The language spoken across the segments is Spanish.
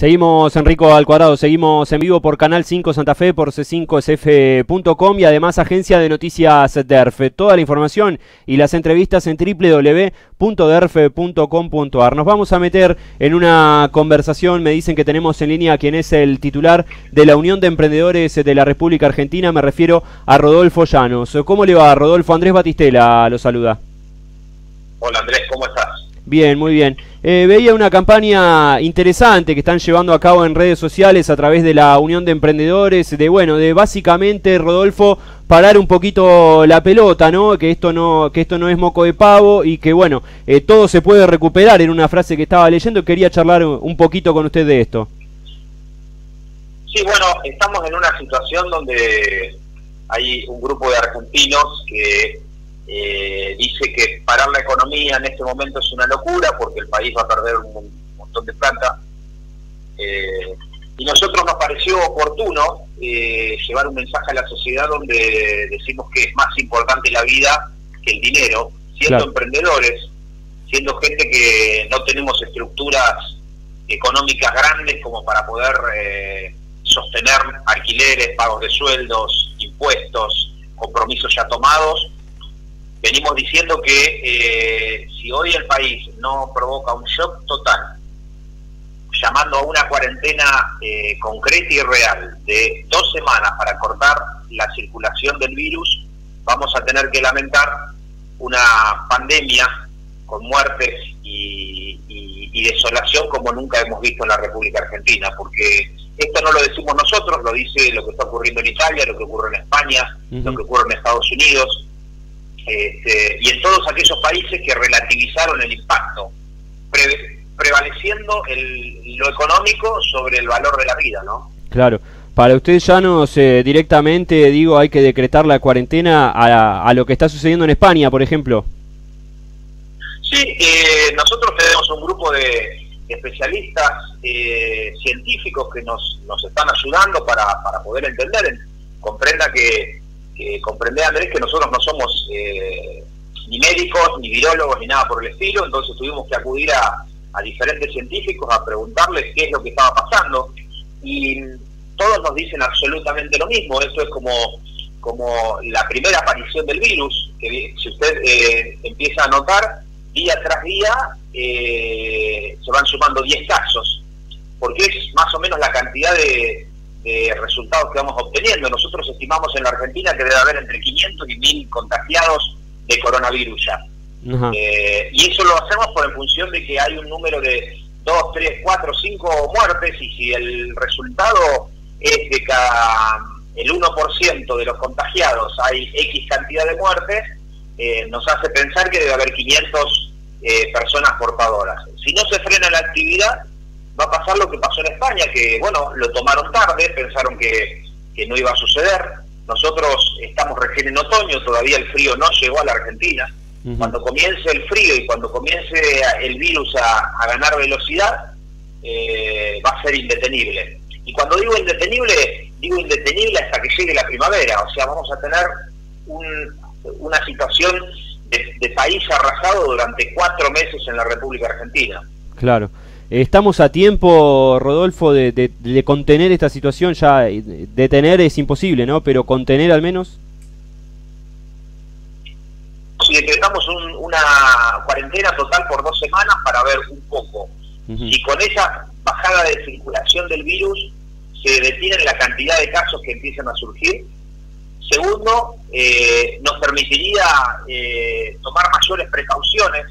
Seguimos, Enrico al cuadrado, seguimos en vivo por Canal 5 Santa Fe, por c5sf.com y además Agencia de Noticias DERF. Toda la información y las entrevistas en www.derf.com.ar. Nos vamos a meter en una conversación, me dicen que tenemos en línea quien es el titular de la Unión de Emprendedores de la República Argentina, me refiero a Rodolfo Llanos. ¿Cómo le va, Rodolfo? Andrés Batistela lo saluda. Hola Andrés, ¿cómo estás? Bien, muy bien. Eh, veía una campaña interesante que están llevando a cabo en redes sociales a través de la Unión de Emprendedores, de bueno, de básicamente, Rodolfo, parar un poquito la pelota, ¿no? Que esto no, que esto no es moco de pavo y que bueno, eh, todo se puede recuperar en una frase que estaba leyendo. Quería charlar un poquito con usted de esto. Sí, bueno, estamos en una situación donde hay un grupo de argentinos que eh, dice que parar la economía en este momento es una locura porque el país va a perder un montón de plata. Eh, y nosotros nos pareció oportuno eh, llevar un mensaje a la sociedad donde decimos que es más importante la vida que el dinero, siendo emprendedores, siendo gente que no tenemos estructuras económicas grandes como para poder sostener alquileres, pagos de sueldos, impuestos, compromisos ya tomados venimos diciendo que eh, si hoy el país no provoca un shock total, llamando a una cuarentena eh, concreta y real de dos semanas para cortar la circulación del virus, vamos a tener que lamentar una pandemia con muertes y, y desolación como nunca hemos visto en la República Argentina, porque esto no lo decimos nosotros, lo dice lo que está ocurriendo en Italia, lo que ocurre en España, lo que ocurre en Estados Unidos, este, y en todos aquellos países que relativizaron el impacto, prevaleciendo el, lo económico sobre el valor de la vida, ¿no? Claro. Para usted ya no directamente, digo, hay que decretar la cuarentena a, lo que está sucediendo en España, por ejemplo. Sí, eh, nosotros tenemos un grupo de especialistas eh, científicos que nos, nos están ayudando para, para poder entender. Comprenda que eh, comprender, Andrés, que nosotros no somos eh, ni médicos, ni virólogos, ni nada por el estilo, entonces tuvimos que acudir a, diferentes científicos a preguntarles qué es lo que estaba pasando y todos nos dicen absolutamente lo mismo, esto es como, como la primera aparición del virus, que si usted eh, empieza a notar, día tras día eh, se van sumando 10 casos, porque es más o menos la cantidad de, eh, resultados que vamos obteniendo. Nosotros estimamos en la Argentina que debe haber entre 500 y 1000 contagiados de coronavirus ya. Eh, y eso lo hacemos por en función de que hay un número de 2, 3, 4, 5 muertes y si el resultado es de cada el 1% de los contagiados hay X cantidad de muertes, eh, nos hace pensar que debe haber 500 personas portadoras. Si no se frena la actividad, va a pasar lo que pasó en España, que bueno, lo tomaron tarde, pensaron que, no iba a suceder. Nosotros estamos recién en otoño, todavía el frío no llegó a la Argentina. Cuando comience el frío y cuando comience el virus a, ganar velocidad, eh, va a ser indetenible. Y cuando digo indetenible, digo indetenible hasta que llegue la primavera. O sea, vamos a tener una situación de, de país arrasado durante cuatro meses en la República Argentina. Claro. Estamos a tiempo, Rodolfo, de, contener esta situación. Ya detener es imposible, ¿no? Pero contener al menos. Si decretamos una cuarentena total por dos semanas para ver un poco si con esa bajada de circulación del virus se detiene la cantidad de casos que empiezan a surgir. Segundo, eh, nos permitiría eh, tomar mayores precauciones,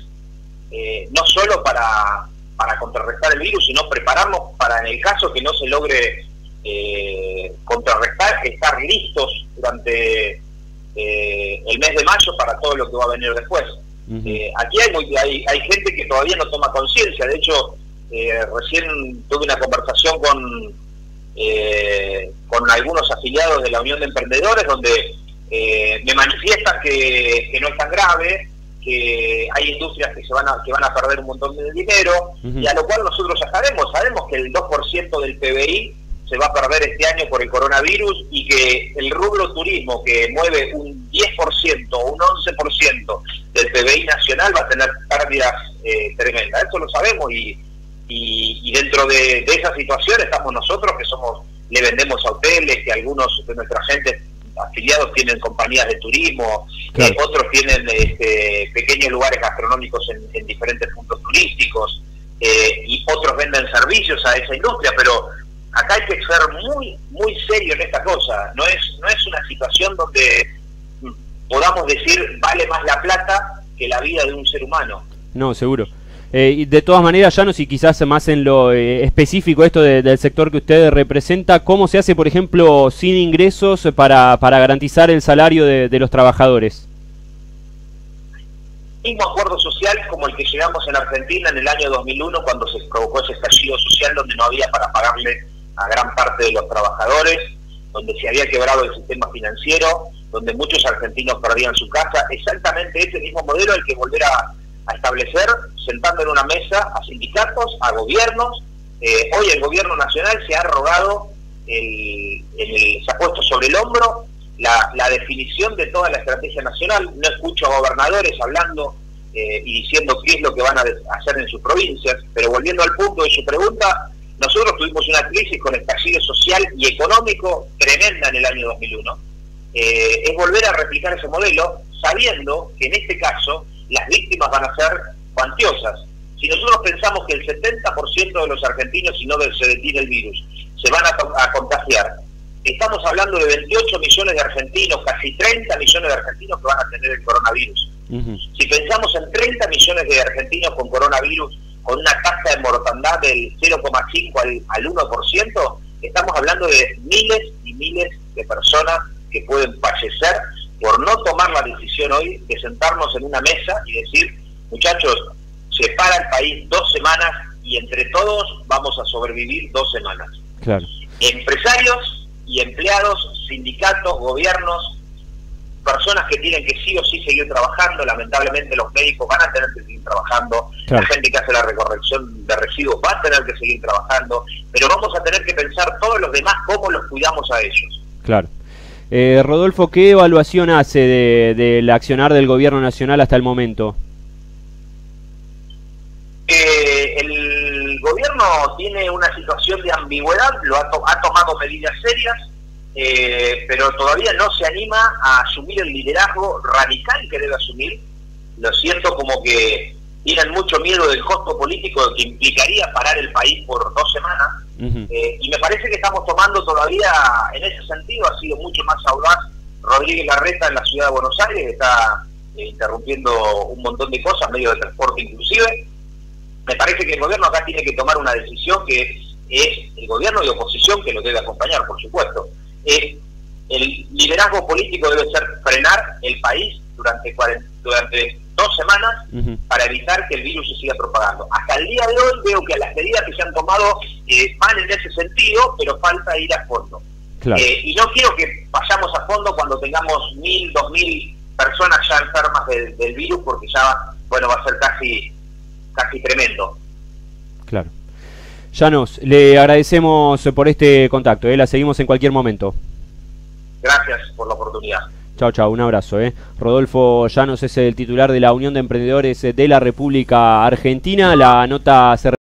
eh, no solo para para contrarrestar el virus, sino prepararnos para en el caso que no se logre eh, contrarrestar, estar listos durante eh, el mes de mayo para todo lo que va a venir después. Eh, aquí hay, hay, hay, gente que todavía no toma conciencia, de hecho, recién tuve una conversación con, con algunos afiliados de la Unión de Emprendedores donde me manifiestan que, que no es tan grave, que hay industrias que se van a, que van a perder un montón de dinero, y a lo cual nosotros ya sabemos, sabemos que el 2% del PBI se va a perder este año por el coronavirus y que el rubro turismo que mueve un 10% o un 11% del PBI nacional va a tener pérdidas eh, tremendas. Eso lo sabemos y, y, dentro de, esa situación estamos nosotros que somos le vendemos a hoteles, que algunos de nuestra gente afiliados tienen compañías de turismo, eh, otros tienen este, pequeños lugares gastronómicos en, diferentes puntos turísticos eh, y otros venden servicios a esa industria, pero acá hay que ser muy muy serio en esta cosa. No es no es una situación donde podamos decir vale más la plata que la vida de un ser humano. No, seguro. Eh, y de todas maneras, ya no si quizás más en lo eh, específico esto del sector que usted representa, ¿cómo se hace, por ejemplo, sin ingresos para, para garantizar el salario de, los trabajadores? Mismo acuerdo social como el que llegamos en Argentina en el año 2001 cuando se provocó ese estallido social donde no había para pagarle a gran parte de los trabajadores, donde se había quebrado el sistema financiero, donde muchos argentinos perdían su casa, exactamente ese mismo modelo el que volver a a establecer, sentando en una mesa a sindicatos, a gobiernos. Eh, hoy el gobierno nacional se ha rogado, el, se ha puesto sobre el hombro la, definición de toda la estrategia nacional. No escucho a gobernadores hablando eh, y diciendo qué es lo que van a hacer en sus provincias, pero volviendo al punto de su pregunta, nosotros tuvimos una crisis con estallido social y económico tremenda en el año 2001. Eh, es volver a replicar ese modelo, sabiendo que en este caso las víctimas van a ser cuantiosas. Si nosotros pensamos que el 70% de los argentinos, si no se detiene el virus, se van a, contagiar, estamos hablando de 28 millones de argentinos, casi 30 millones de argentinos que van a tener el coronavirus. Si pensamos en 30 millones de argentinos con coronavirus, con una tasa de mortandad del 0,5 al, al 1%, estamos hablando de miles y miles de personas que pueden fallecer por no tomar la decisión hoy de sentarnos en una mesa y decir, muchachos, se para el país dos semanas y entre todos vamos a sobrevivir dos semanas. Claro. Empresarios y empleados, sindicatos, gobiernos, personas que tienen que sí o sí seguir trabajando, lamentablemente los médicos van a tener que seguir trabajando, la gente que hace la recorrección de residuos va a tener que seguir trabajando, pero vamos a tener que pensar todos los demás cómo los cuidamos a ellos. Claro. Eh, Rodolfo, ¿qué evaluación hace del accionar del gobierno nacional hasta el momento? Eh, el gobierno tiene una situación de ambigüedad, lo ha, tomado medidas serias, eh, pero todavía no se anima a asumir el liderazgo radical que debe asumir. Lo siento como que tienen mucho miedo del costo político que implicaría parar el país por dos semanas eh, y me parece que estamos tomando todavía, en ese sentido, ha sido mucho más audaz Rodríguez Larreta en la ciudad de Buenos Aires, que está eh, interrumpiendo un montón de cosas, medio de transporte inclusive. Me parece que el gobierno acá tiene que tomar una decisión que es el gobierno de oposición que lo debe acompañar, por supuesto. el liderazgo político debe ser frenar el país durante, durante dos semanas para evitar que el virus se siga propagando. Hasta el día de hoy veo que las medidas que se han tomado eh, van en ese sentido, pero falta ir a fondo. Eh, y no quiero que vayamos a fondo cuando tengamos mil, dos mil personas ya enfermas del, virus, porque ya, bueno, va a ser casi, casi tremendo. Claro. Llanos, le agradecemos por este contacto, ¿eh? la seguimos en cualquier momento. Gracias por la oportunidad. Chao, chao, un abrazo. ¿eh? Rodolfo Llanos es el titular de la Unión de Emprendedores de la República Argentina. La nota se